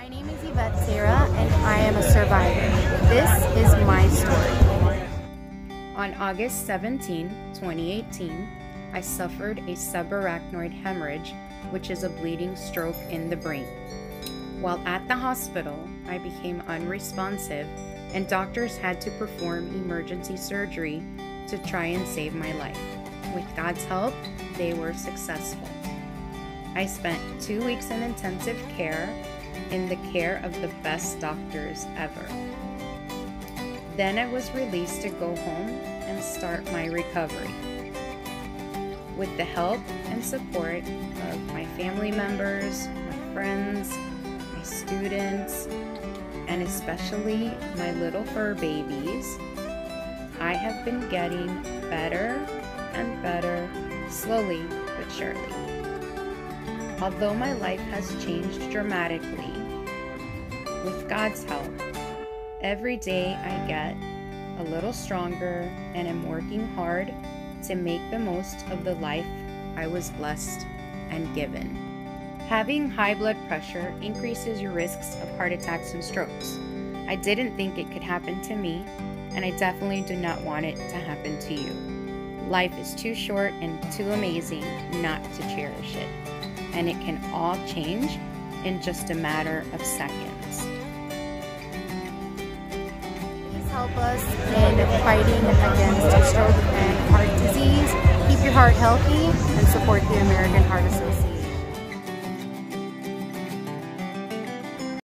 My name is Ivette Teyra, and I am a survivor. This is my story. On August 17, 2018, I suffered a subarachnoid hemorrhage, which is a bleeding stroke in the brain. While at the hospital, I became unresponsive, and doctors had to perform emergency surgery to try and save my life. With God's help, they were successful. I spent two weeks in intensive care in the care of the best doctors ever. Then I was released to go home and start my recovery. With the help and support of my family members, my friends, my students, and especially my little fur babies, I have been getting better and better, slowly but surely. Although my life has changed dramatically, with God's help, every day I get a little stronger and am working hard to make the most of the life I was blessed and given. Having high blood pressure increases your risks of heart attacks and strokes. I didn't think it could happen to me, and I definitely do not want it to happen to you. Life is too short and too amazing not to cherish it, and it can all change in just a matter of seconds. Please help us in fighting against stroke and heart disease. Keep your heart healthy and support the American Heart Association.